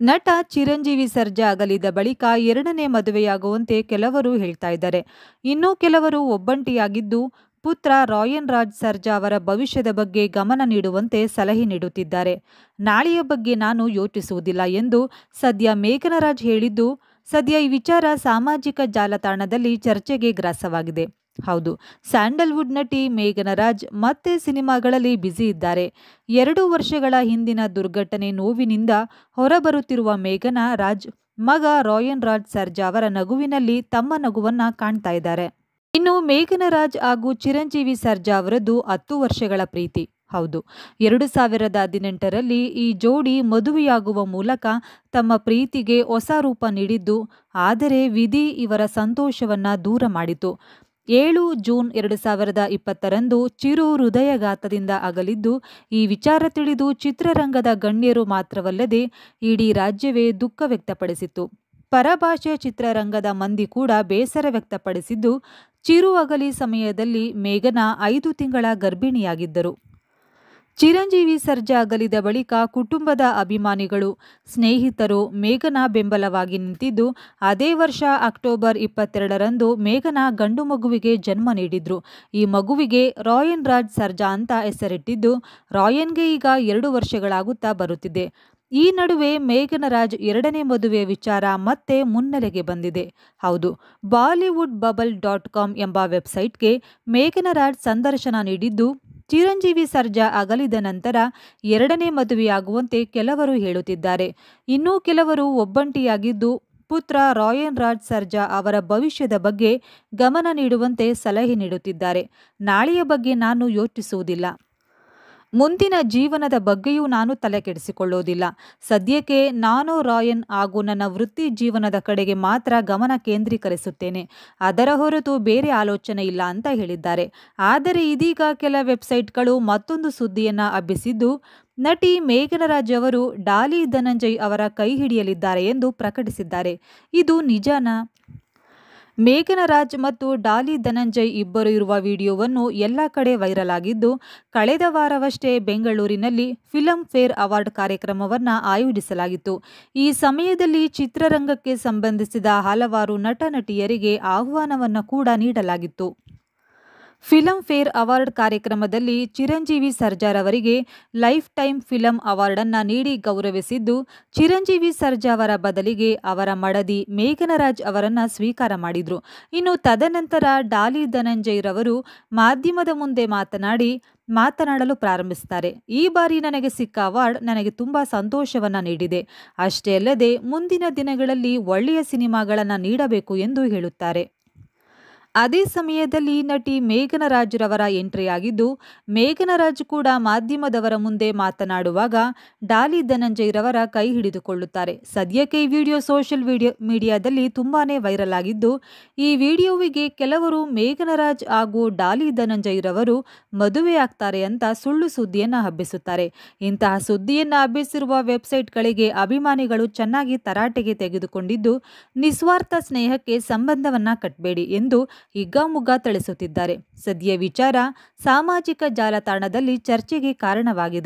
ನಟ ಚಿರಂಜೀವಿ ಸರ್ಜಾ ಅಗಲಿದ ಬಳಿಕ ಎರಡನೇ ಮದುವೆಯಾಗುವಂತೆ ಕೆಲವರು ಹೇಳ್ತಾ ಇದ್ದಾರೆ. ಇನ್ನೂ ಕೆಲವರು ಒಬ್ಬಂಟಿಯಾಗಿದ್ದು, ಪುತ್ರ ರಾಯನ್ ರಾಜ್ ಸರ್ಜಾ ಅವರ ಭವಿಷ್ಯದ ಬಗ್ಗೆ ಗಮನ ನೀಡುವಂತೆ ಸಲಹೆ ನೀಡುತ್ತಿದ್ದಾರೆ. ನಾಳೆಯ ಬಗ್ಗೆ ನಾನು ಯೋಚಿಸುವುದಿಲ್ಲ ಎಂದು ಸದ್ಯ ಮೇಘನರಾಜ್ ಹೇಳಿದ್ದು, ಸದ್ಯ ಈ ವಿಚಾರ ಸಾಮಾಜಿಕ ಜಾಲತಾಣದಲ್ಲಿ ಚರ್ಚೆಗೆ ಗ್ರಾಸವಾಗಿದೆ. ಹೌದು. ಸ್ಯಾಂಡಲ್ವುಡ್ ನಟಿ ಮೇಘನರಾಜ್ ಮತ್ತೆ ಸಿನಿಮಾಗಳಲ್ಲಿ ಬ್ಯುಸಿ ಇದ್ದಾರೆ. ಎರಡು ವರ್ಷಗಳ ಹಿಂದಿನ ದುರ್ಘಟನೆ ನೋವಿನಿಂದ ಹೊರಬರುತ್ತಿರುವ ಮೇಘನ ರಾಜ್ ಮಗ ರಾಯನ್ ರಾಜ್ ಸರ್ಜಾ ಅವರ ನಗುವಿನಲ್ಲಿ ತಮ್ಮ ನಗುವನ್ನ ಕಾಣ್ತಾ ಇದ್ದಾರೆ. ಇನ್ನು ಮೇಘನರಾಜ್ ಹಾಗೂ ಚಿರಂಜೀವಿ ಸರ್ಜಾ ಅವರದ್ದು ಹತ್ತು ವರ್ಷಗಳ ಪ್ರೀತಿ. ಹೌದು. ಎರಡು ಸಾವಿರದ ಹದಿನೆಂಟರಲ್ಲಿ ಈ ಜೋಡಿ ಮದುವೆಯಾಗುವ ಮೂಲಕ ತಮ್ಮ ಪ್ರೀತಿಗೆ ಹೊಸ ರೂಪ ನೀಡಿದ್ದು, ಆದರೆ ವಿಧಿ ಇವರ ಸಂತೋಷವನ್ನ ದೂರ ಮಾಡಿತು. ಏಳು ಜೂನ್ ಎರಡು ಸಾವಿರದ ಇಪ್ಪತ್ತರಂದು ಚಿರು ಹೃದಯಘಾತದಿಂದ ಅಗಲಿದ್ದು, ಈ ವಿಚಾರ ತಿಳಿದು ಚಿತ್ರರಂಗದ ಗಣ್ಯರು ಮಾತ್ರವಲ್ಲದೆ ಇಡೀ ರಾಜ್ಯವೇ ದುಃಖ ವ್ಯಕ್ತಪಡಿಸಿತ್ತು. ಪರಭಾಷೆ ಚಿತ್ರರಂಗದ ಮಂದಿ ಕೂಡ ಬೇಸರ ವ್ಯಕ್ತಪಡಿಸಿದ್ದು ಚಿರು ಅಗಲಿ ಸಮಯದಲ್ಲಿ ಮೇಘನಾ ಐದು ತಿಂಗಳ ಗರ್ಭಿಣಿಯಾಗಿದ್ದರು. ಚಿರಂಜೀವಿ ಸರ್ಜಾ ಅಗಲಿದ ಬಳಿಕ ಕುಟುಂಬದ ಅಭಿಮಾನಿಗಳು, ಸ್ನೇಹಿತರು ಮೇಘನ ಬೆಂಬಲವಾಗಿ ನಿಂತಿದ್ದು, ಅದೇ ವರ್ಷ ಅಕ್ಟೋಬರ್ ಇಪ್ಪತ್ತೆರಡರಂದು ಮೇಘನಾ ಗಂಡು ಮಗುವಿಗೆ ಜನ್ಮ ನೀಡಿದ್ರು. ಈ ಮಗುವಿಗೆ ರಾಯನ್ ರಾಜ್ ಸರ್ಜಾ ಅಂತ ಹೆಸರಿಟ್ಟಿದ್ದು, ರಾಯನ್ಗೆ ಈಗ ಎರಡು ವರ್ಷಗಳಾಗುತ್ತಾ ಬರುತ್ತಿದೆ. ಈ ನಡುವೆ ಮೇಘನರಾಜ್ ಎರಡನೇ ಮದುವೆ ವಿಚಾರ ಮತ್ತೆ ಮುನ್ನೆಲೆಗೆ ಬಂದಿದೆ. ಹೌದು, ಬಾಲಿವುಡ್ ಬಬಲ್ ಡಾಟ್ ಕಾಮ್ ಎಂಬ ವೆಬ್ಸೈಟ್ಗೆ ಮೇಘನರಾಜ್ ಸಂದರ್ಶನ ನೀಡಿದ್ದು ಚಿರಂಜೀವಿ ಸರ್ಜಾ ಅಗಲಿದ ನಂತರ ಎರಡನೇ ಮದುವೆಯಾಗುವಂತೆ ಕೆಲವರು ಹೇಳುತ್ತಿದ್ದಾರೆ. ಇನ್ನೂ ಕೆಲವರು ಒಬ್ಬಂಟಿಯಾಗಿದ್ದು, ಪುತ್ರ ರಾಯನ್ ರಾಜ್ ಸರ್ಜಾ ಅವರ ಭವಿಷ್ಯದ ಬಗ್ಗೆ ಗಮನ ನೀಡುವಂತೆ ಸಲಹೆ ನೀಡುತ್ತಿದ್ದಾರೆ. ನಾಳೆಯ ಬಗ್ಗೆ ನಾನು ಯೋಚಿಸುವುದಿಲ್ಲ. ಮುಂದಿನ ಜೀವನದ ಬಗ್ಗೆಯೂ ನಾನು ತಲೆ ಕೆಡಿಸಿಕೊಳ್ಳೋದಿಲ್ಲ ಸದ್ಯಕ್ಕೆ ನಾನು ರಾಯನ್ ಹಾಗೂ ನನ್ನ ವೃತ್ತಿ ಜೀವನದ ಕಡೆಗೆ ಮಾತ್ರ ಗಮನ ಕೇಂದ್ರೀಕರಿಸುತ್ತೇನೆ. ಅದರ ಹೊರತು ಬೇರೆ ಆಲೋಚನೆ ಇಲ್ಲ ಅಂತ ಹೇಳಿದ್ದಾರೆ. ಆದರೆ ಇದೀಗ ಕೆಲ ವೆಬ್ಸೈಟ್ಗಳು ಮತ್ತೊಂದು ಸುದ್ದಿಯನ್ನು ಹಬ್ಬಿಸಿದ್ದು, ನಟಿ ಮೇಘನರಾಜ್ ಅವರು ಡಾಲಿ ಧನಂಜಯ್ ಅವರ ಕೈ ಹಿಡಿಯಲಿದ್ದಾರೆ ಎಂದು ಪ್ರಕಟಿಸಿದ್ದಾರೆ. ಇದು ನಿಜನಾ? ಮೇಘನರಾಜ್ ಮತ್ತು ಡಾಲಿ ಧನಂಜಯ್ ಇಬ್ಬರು ಇರುವ ವಿಡಿಯೋವನ್ನು ಎಲ್ಲ ಕಡೆ ವೈರಲ್ ಆಗಿದ್ದು ಕಳೆದ ವಾರವಷ್ಟೇ ಬೆಂಗಳೂರಿನಲ್ಲಿ ಫಿಲಂ ಫೇರ್ ಅವಾರ್ಡ್ ಕಾರ್ಯಕ್ರಮವನ್ನು ಆಯೋಜಿಸಲಾಗಿತ್ತು. ಈ ಸಮಯದಲ್ಲಿ ಚಿತ್ರರಂಗಕ್ಕೆ ಸಂಬಂಧಿಸಿದ ಹಲವಾರು ನಟ ನಟಿಯರಿಗೆ ಆಹ್ವಾನವನ್ನು ಕೂಡ ನೀಡಲಾಗಿತ್ತು. ಫಿಲಂ ಫೇರ್ ಅವಾರ್ಡ್ ಕಾರ್ಯಕ್ರಮದಲ್ಲಿ ಚಿರಂಜೀವಿ ಸರ್ಜಾರ್ ಅವರಿಗೆ ಲೈಫ್ ಟೈಮ್ ಫಿಲಂ ಅವಾರ್ಡನ್ನು ನೀಡಿ ಗೌರವಿಸಿದ್ದು, ಚಿರಂಜೀವಿ ಸರ್ಜಾ ಅವರ ಬದಲಿಗೆ ಅವರ ಮಡದಿ ಮೇಘನರಾಜ್ ಅವರನ್ನು ಸ್ವೀಕಾರ ಮಾಡಿದರು. ಇನ್ನು ತದನಂತರ ಡಾಲಿ ಧನಂಜಯ್ ರವರು ಮಾಧ್ಯಮದ ಮುಂದೆ ಮಾತನಾಡಿ, ಮಾತನಾಡಲು ಪ್ರಾರಂಭಿಸುತ್ತಾರೆ ಈ ಬಾರಿ ನನಗೆ ಸಿಕ್ಕ ಅವಾರ್ಡ್ ನನಗೆ ತುಂಬ ಸಂತೋಷವನ್ನು ನೀಡಿದೆ. ಅಷ್ಟೇ ಅಲ್ಲದೆ ಮುಂದಿನ ದಿನಗಳಲ್ಲಿ ಒಳ್ಳೆಯ ಸಿನಿಮಾಗಳನ್ನು ನೀಡಬೇಕು ಎಂದು ಹೇಳುತ್ತಾರೆ. ಅದೇ ಸಮಯದಲ್ಲಿ ನಟಿ ಮೇಘನರಾಜ್ರವರ ಎಂಟ್ರಿಯಾಗಿದ್ದು ಎಂಟ್ರಿ ಆಗಿದ್ದು ಮೇಘನರಾಜ್ ಕೂಡ ಮಾಧ್ಯಮದವರ ಮುಂದೆ ಮಾತನಾಡುವಾಗ ಡಾಲಿ ಧನಂಜಯ್ ರವರ ಕೈ ಹಿಡಿದುಕೊಳ್ಳುತ್ತಾರೆ. ಸದ್ಯಕ್ಕೆ ಈ ವಿಡಿಯೋ ಸೋಷಿಯಲ್ ವಿಡಿಯೋ ಮೀಡಿಯಾದಲ್ಲಿ ತುಂಬಾನೇ ವೈರಲ್ ಆಗಿದ್ದು, ಈ ವಿಡಿಯೋವಿಗೆ ಕೆಲವರು ಮೇಘನರಾಜ್ ಹಾಗೂ ಡಾಲಿ ಧನಂಜಯ್ ರವರು ಮದುವೆಯಾಗ್ತಾರೆ ಅಂತ ಸುಳ್ಳು ಸುದ್ದಿಯನ್ನು ಹಬ್ಬಿಸುತ್ತಾರೆ. ಇಂತಹ ಸುದ್ದಿಯನ್ನು ಹಬ್ಬಿಸಿರುವ ವೆಬ್ಸೈಟ್ಗಳಿಗೆ ಅಭಿಮಾನಿಗಳು ಚೆನ್ನಾಗಿ ತರಾಟೆಗೆ ತೆಗೆದುಕೊಂಡಿದ್ದು, ನಿಸ್ವಾರ್ಥ ಸ್ನೇಹಕ್ಕೆ ಸಂಬಂಧವನ್ನ ಕಟ್ಟಬೇಡಿ ಎಂದು ಹಿಗ್ಗಾಮುಗ್ಗಾ ಥಳಿಸುತ್ತಿದ್ದಾರೆ. ಸದ್ಯ ವಿಚಾರ ಸಾಮಾಜಿಕ ಜಾಲತಾಣದಲ್ಲಿ ಚರ್ಚೆಗೆ ಕಾರಣವಾಗಿದೆ.